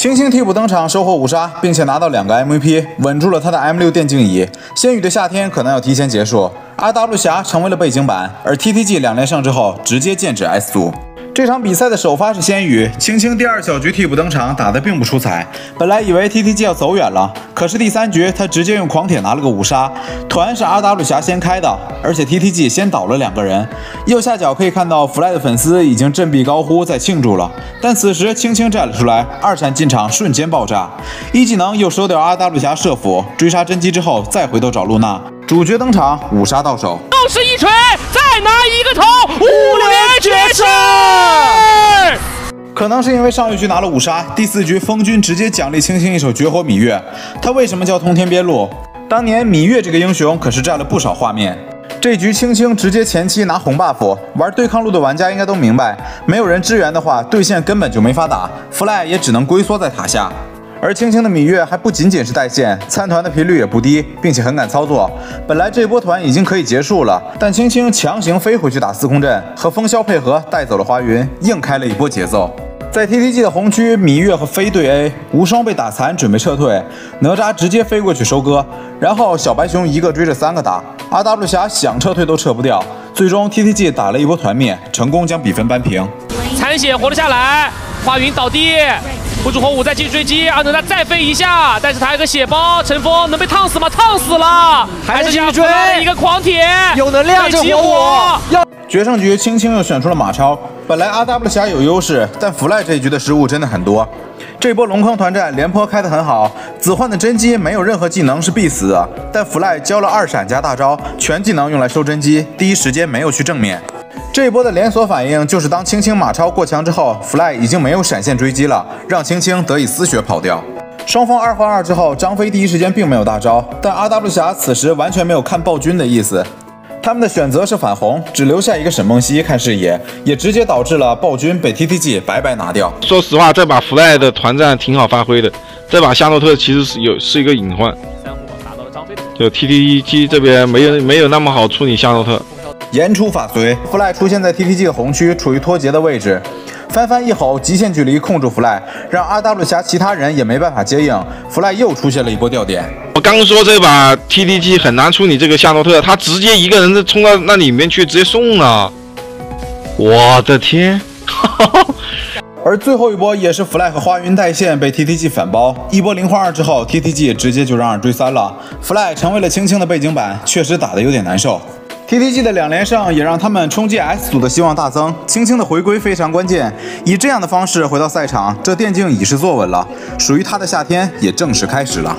青青替补登场，收获五杀，并且拿到两个 MVP，稳住了他的 M 六电竞椅。仙羽的夏天可能要提前结束，RW 侠成为了背景板，而 TTG 两连胜之后直接剑指 S 组。这场比赛的首发是仙羽，青青第二小局替补登场，打得并不出彩。本来以为 TTG 要走远了，可是第三局他直接用狂铁拿了个五杀。团是 RW 侠先开的，而且 TTG 先倒了两个人。右下角可以看到 Fly 的粉丝已经振臂高呼在庆祝了，但此时青青站了出来，二闪进场瞬间爆炸，一技能又收掉 RW 侠射辅，追杀甄姬之后再回头找露娜。主角登场，五杀到手，又是一锤，再拿一个头，五 可能是因为上一局拿了五杀，第四局风君直接奖励青青一手绝活芈月。他为什么叫通天边路？当年芈月这个英雄可是占了不少画面。这局青青直接前期拿红 buff，玩对抗路的玩家应该都明白，没有人支援的话，对线根本就没法打，fly 也只能龟缩在塔下。而青青的芈月还不仅仅是带线，参团的频率也不低，并且很敢操作。本来这波团已经可以结束了，但青青强行飞回去打司空阵，和风萧配合带走了花云，硬开了一波节奏。在 TTG 的红区，芈月和飞对 A，无双被打残，准备撤退，哪吒直接飞过去收割，然后小白熊一个追着三个打，RW 侠想撤退都撤不掉，最终 TTG 打了一波团灭，成功将比分扳平。残血活了下来，花云倒地。不知火舞再继续追击，阿哪吒再飞一下，但是他有个血包，陈峰能被烫死吗？烫死了，还是继续追一个狂铁，有能量就火。要决胜局，青青又选出了马超。本来 RW 侠有优势，但 Fly 这一局的失误真的很多。这波龙坑团战廉颇开得很好，子焕的甄姬没有任何技能是必死的，但 Fly 交了二闪加大招，全技能用来收甄姬，第一时间没有去正面。这一波的连锁反应就是，当青青马超过墙之后，Fly 已经没有闪现追击了，让青青得以丝血跑掉。双方二换二之后，张飞第一时间并没有大招，但 RW 侠此时完全没有看暴君的意思，他们的选择是反红，只留下一个沈梦溪看视野，也直接导致了暴君被 TTG 白白拿掉。说实话，这把 Fly 的团战挺好发挥的，这把夏洛特其实是有是一个隐患，就 TTG 这边没有没有那么好处理夏洛特。言出法随，Fly 出现在 TTG 的红区，处于脱节的位置。翻翻一吼，极限距离控住 Fly，让 RW 侠其他人也没办法接应。Fly 又出现了一波掉点。我刚说这把 TTG 很难处理这个夏洛特，他直接一个人冲到那里面去，直接送了。我的天！而最后一波也是 Fly 和花云带线被 TTG 反包，一波零换二之后，TTG 直接就让二追三了。Fly 成为了青青的背景板，确实打得有点难受。TTG 的两连胜也让他们冲击 S 组的希望大增，青青的回归非常关键。以这样的方式回到赛场，这电竞已是坐稳了，属于他的夏天也正式开始了。